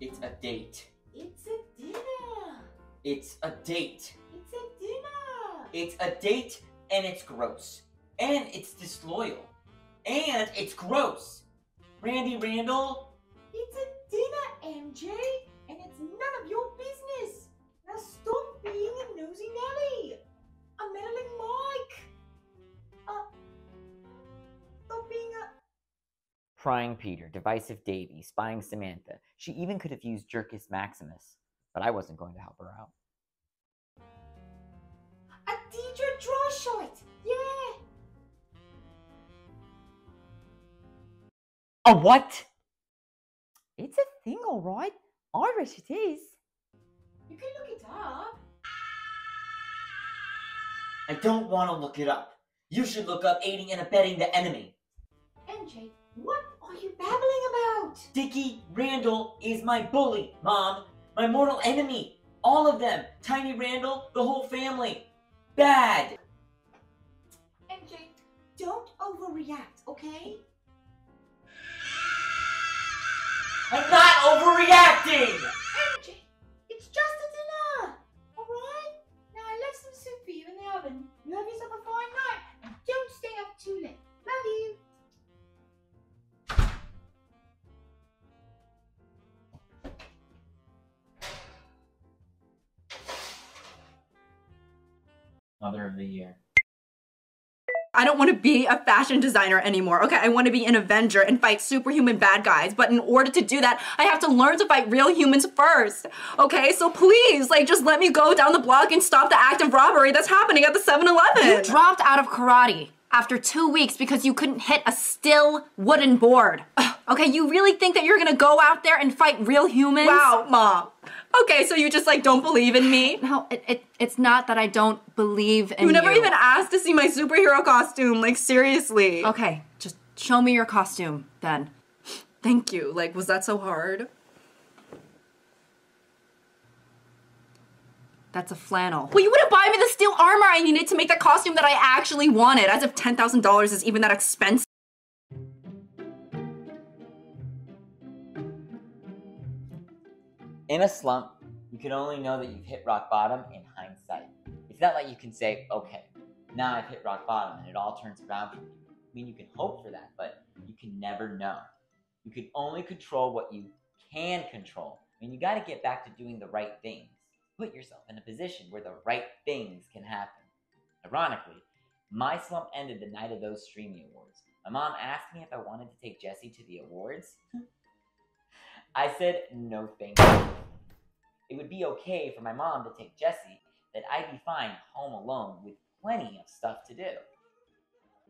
It's a date. It's a dinner. It's a date. It's a dinner. It's a date and it's gross. And it's disloyal. And it's gross. Randy Randall, It's a dinner, MJ, prying Peter, divisive Davy, spying Samantha. She even could have used Jerkus Maximus, but I wasn't going to help her out. A Deidre Drawshot. Yeah. A what? It's a thing, all right. Irish it is. You can look it up. I don't want to look it up. You should look up aiding and abetting the enemy. MJ, what are you babbling about? Dickie Randall is my bully, Mom. My mortal enemy. All of them. Tiny Randall, the whole family. Bad. MJ, don't overreact, okay? I'm not overreacting! MJ, Mother of the Year. I don't want to be a fashion designer anymore. Okay, I want to be an Avenger and fight superhuman bad guys. But in order to do that, I have to learn to fight real humans first. Okay, so please, like, just let me go down the block and stop the act of robbery that's happening at the 7 You Eleven. dropped out of karate after two weeks because you couldn't hit a still wooden board. Okay, you really think that you're gonna go out there and fight real humans? Wow, mom. Okay, so you just like don't believe in me? No, it, it, it's not that I don't believe in You never you. even asked to see my superhero costume. Like, seriously. Okay, just show me your costume then. Thank you. Like, was that so hard? That's a flannel. Well, you wouldn't buy me the steel armor I needed to make the costume that I actually wanted, as if $10,000 is even that expensive. In a slump, you can only know that you've hit rock bottom in hindsight. It's not like you can say, okay, now I've hit rock bottom and it all turns around for me. I mean, you can hope for that, but you can never know. You can only control what you can control. I mean, you got to get back to doing the right things. Put yourself in a position where the right things can happen. Ironically, my slump ended the night of those Streamy Awards. My mom asked me if I wanted to take Jesse to the awards. I said no thank you. It would be okay for my mom to take Jesse, that I'd be fine home alone with plenty of stuff to do.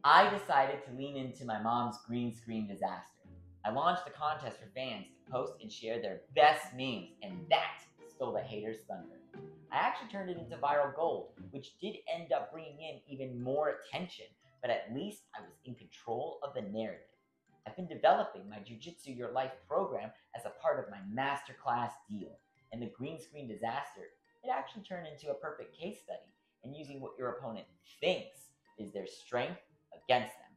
I decided to lean into my mom's green screen disaster. I launched a contest for fans to post and share their best memes, and that stole the haters' thunder. I actually turned it into viral gold, which did end up bringing in even more attention, but at least I was in control of the narrative. I've been developing my Jujitsu Your Life program as a part of my masterclass deal. And the green screen disaster, it actually turned into a perfect case study in using what your opponent thinks is their strength against them.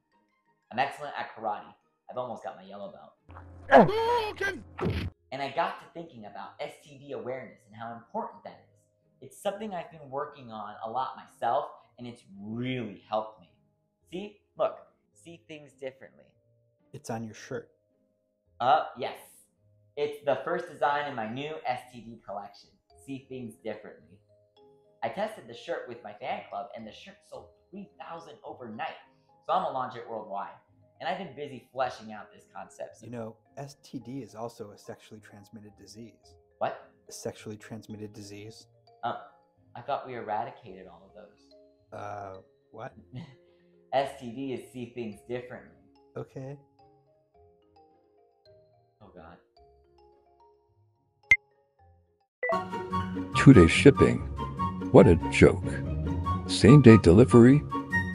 I'm excellent at karate. I've almost got my yellow belt. And I got to thinking about STD awareness and how important that is. It's something I've been working on a lot myself, and it's really helped me. See? Look, see things differently. It's on your shirt. Uh, yes. It's the first design in my new STD collection. See things differently. I tested the shirt with my fan club, and the shirt sold 3,000 overnight. So I'm gonna launch it worldwide. And I've been busy fleshing out this concept. So You know, STD is also a sexually transmitted disease. what? A sexually transmitted disease? Uh, I thought we eradicated all of those. Uh, what? STD is see things differently. Okay. Oh God. Two day shipping? What a joke. Same day delivery?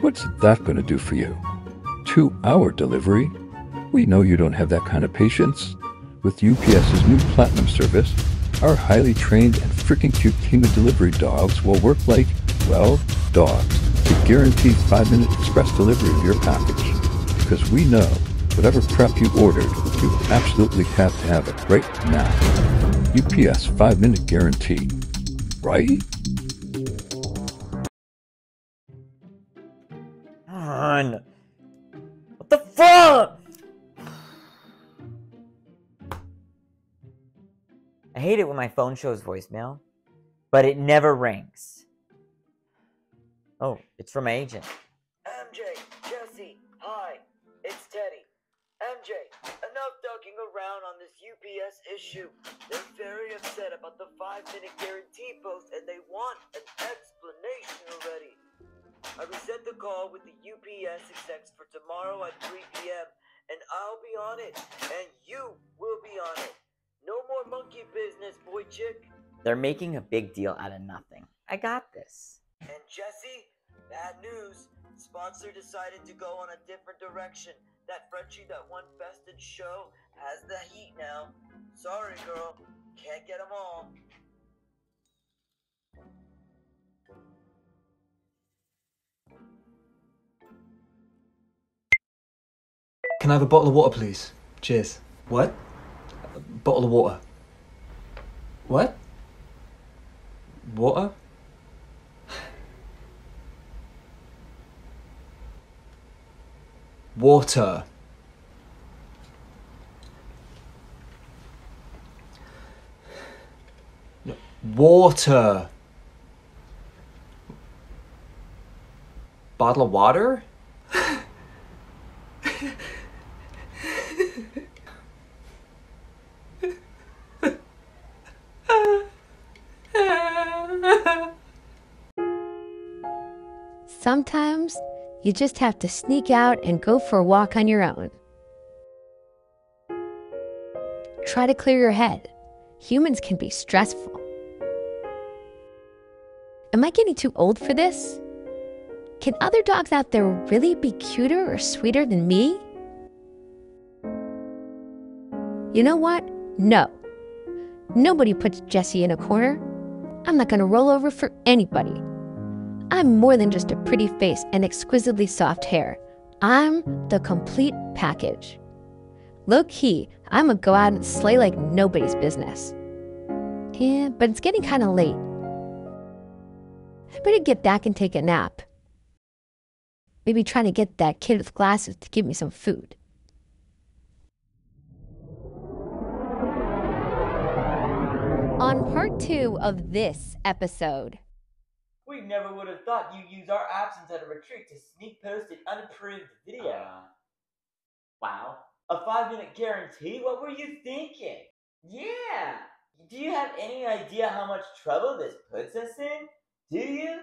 What's that going to do for you? Two hour delivery? We know you don't have that kind of patience. With UPS's new Platinum service, our highly trained and freaking cute team of delivery dogs will work like, well, dogs to guarantee five minute express delivery of your package. Because we know Whatever crap you ordered, you absolutely have to have it right now. UPS 5 minute guarantee. Right? on. What the fuck? I hate it when my phone shows voicemail, but it never rings. Oh, it's from my agent. MJ, Jesse, enough ducking around on this UPS issue. They're very upset about the five minute guarantee post and they want an explanation already. I reset the call with the UPS execs for tomorrow at 3 p.m. and I'll be on it, and you will be on it. No more monkey business, boy chick. They're making a big deal out of nothing. I got this. And Jesse, bad news. Sponsor decided to go on a different direction. That Frenchie that won Best in Show has the heat now. Sorry, girl. Can't get them all. Can I have a bottle of water, please? Cheers. What? A bottle of water. What? Water? Water. Water. Bottle of water? Sometimes you just have to sneak out and go for a walk on your own. Try to clear your head. Humans can be stressful. Am I getting too old for this? Can other dogs out there really be cuter or sweeter than me? You know what? No. Nobody puts Jesse in a corner. I'm not going to roll over for anybody. I'm more than just a pretty face and exquisitely soft hair. I'm the complete package. Low key, I'm gonna go out and slay like nobody's business. Yeah, but it's getting kind of late. I better get back and take a nap. Maybe trying to get that kid with glasses to give me some food. On part two of this episode, We never would have thought you use our absence at a retreat to sneak post an unapproved video. Uh, wow. A five minute guarantee? What were you thinking? Yeah. Do you have any idea how much trouble this puts us in? Do you?